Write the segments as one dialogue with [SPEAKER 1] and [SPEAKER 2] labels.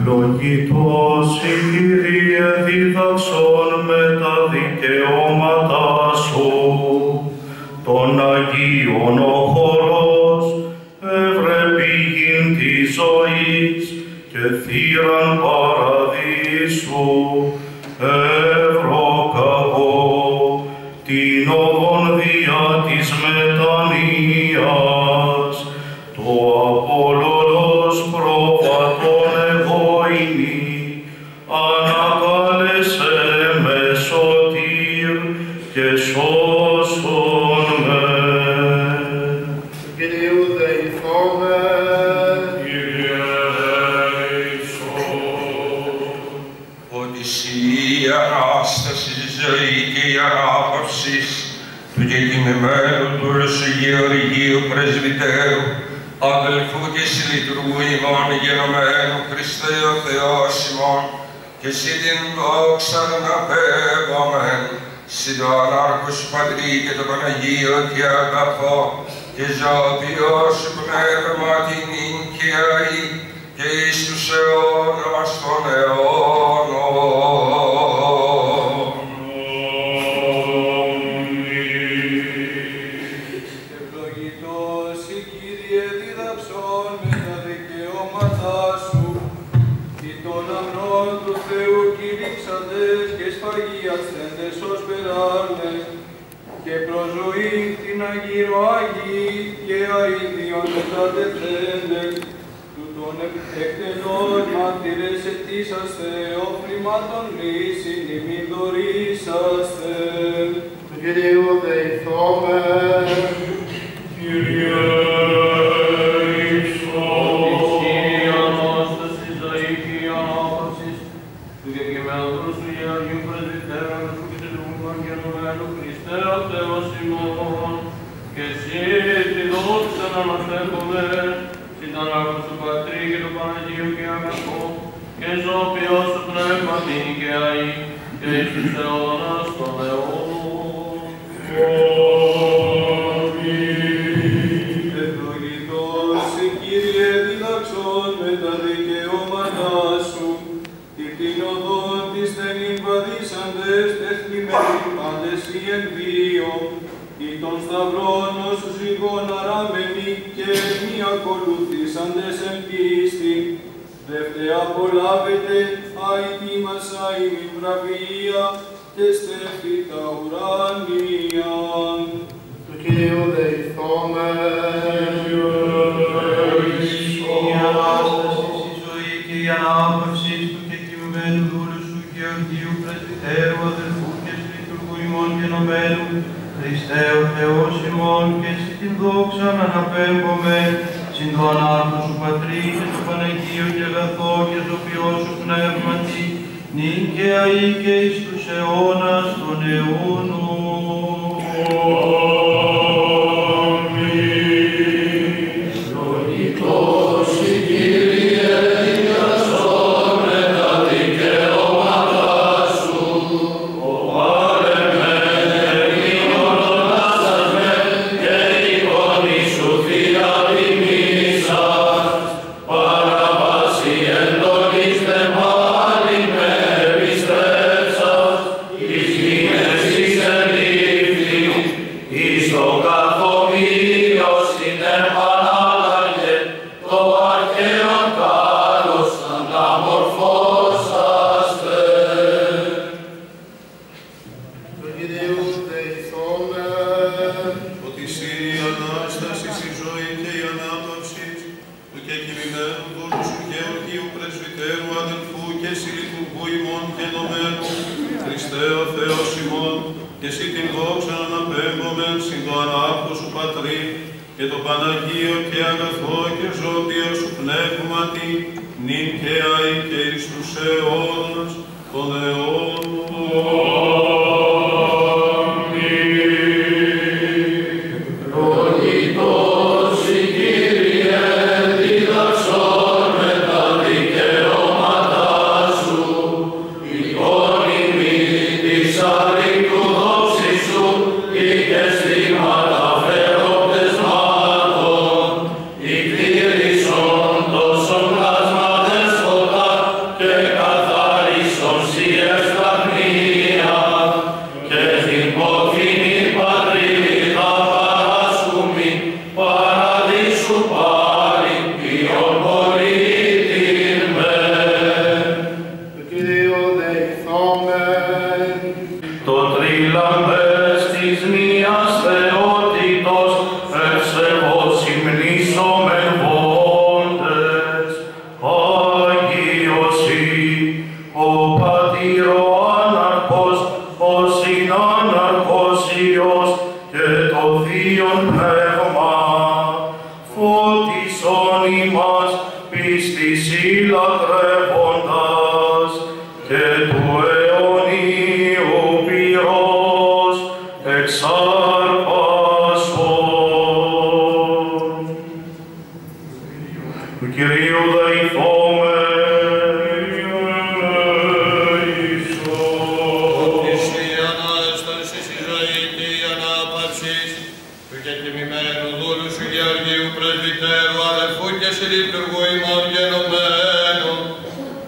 [SPEAKER 1] Ευλογητός η Κύριε δίδαξον με τα δικαιώματά σου, των Αγίων ο χορός, εύρε πηγήν της ζωής και θύραν παραδείσου, ευρωκαγώ την οδόν διά της μετανοίας, το απολωρός προβατών
[SPEAKER 2] εσύ η Ανάσταση, η ζωή και η ανάπαυση του κεκοιμημένου του Ρωσογεωργίου Πρεσβυτέρου, αδελφού και συλλειτουργού ημών γενομένου Χριστέ ο Θεός ημών, και εσύ την δόξα να πέμπομεν, συν το ανάρχος σου Πατρί και το Παναγίο και αγαθό, και ζώπιος σου πνεύμα την νικαιαή, και εις τους αιώνας των αιώνων.
[SPEAKER 3] Ευλογητός η Κύριε δίδαξον με τα δικαιώματά σου, ή των αμνών του Θεού κηρύξαντες και σφαγιαστέντες ως περάρνες, και προζωή την Αγίρο Αγί και αηδίων μετατεθέντες, τούτων εκτενών μάρτυρες ετήσαστε, όφρηματον λύσιν ημίν δωρήσαστε.
[SPEAKER 4] του Κυρίου δεηθόμεν,
[SPEAKER 5] Κύριε Ανάσταση, ζωή και η ανάπαυση του κεκειμένου σου Αγίου Πρεσβυτέρου σου και του Ευαγγελωμένου Χριστέ ο Θεός ημών και εσύ τη δόξα να αναφέρουμε στην ανάπτυξη τους Πατρί και του Παναγίου και αγαθό και ζώπιο σου πνεύμα την και αή και εις τους αιώνας των αιώνων.
[SPEAKER 3] Ευλογητός η Κύριε διδαξόν με τα δικαιώματά σου, τη την οδόν της στενήν βαδίσαντες, εθνημένοι πάντες οι ενδύο, ή των σταυρών ως ζυγών αραμενοί και μη ακολουθήσαντες εν πίστη, δεύτε απολάβετε αητή μας αημη βραβεία και στέφη τα ουράνια.
[SPEAKER 4] του Κυρίου δεηθόμεν,
[SPEAKER 1] Η Ανάσταση, η ζωή και η ανάπαυση του κεκοιμημένου δούλου σου και Αγίου Πρεσβυτέρου αδελφού και συλλειτουργού ημών γενομένου, Χριστέ ο Θεός ημών και εσύ την δόξα να αναπέμπουμε, συν το ανάρχο σου Πατρί και το Παναγίο και αγαθό και το ποιό σου πνεύματι, νυν και αεί και εις τους αιώνας των αιώνων.
[SPEAKER 6] Χριστέ ο Θεός ημών, και εσύ την δόξα να αναπέμπομεν συν το ανάπτω σου Πατρί και το Παναγίο και αγαθό και ζώδιο σου πνεύματι, νυν και αεί και εις τους αιώνας των
[SPEAKER 5] Ικ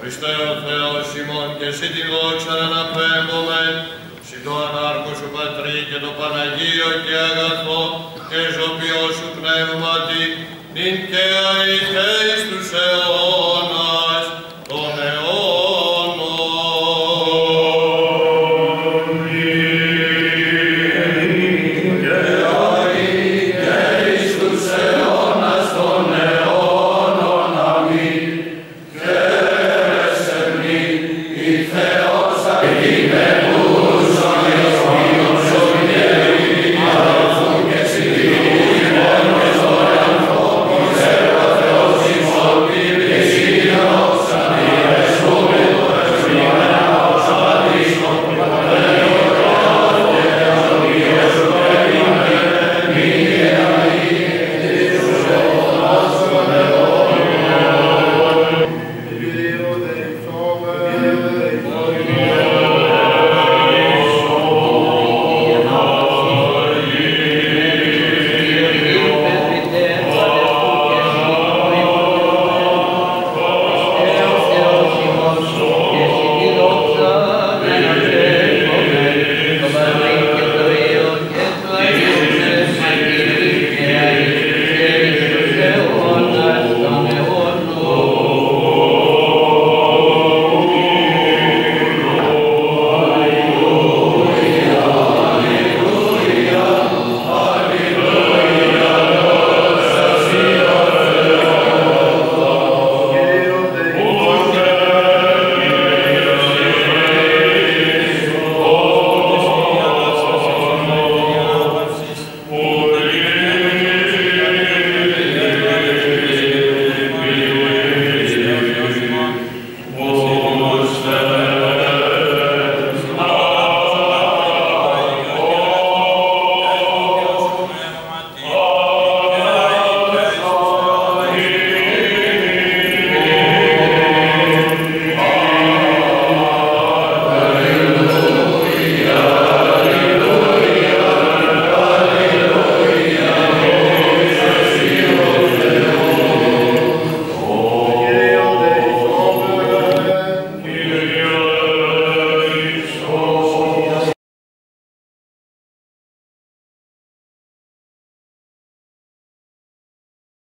[SPEAKER 5] Χριστέ ο Θεός ημών και εσύ την δόξα αναπέμπομεν, συ το ανάρχο σου Πατρί και το Παναγίο και αγαθό και ζωπιό σου πνεύματι, νυν και αηχέ εις τους αιώνας.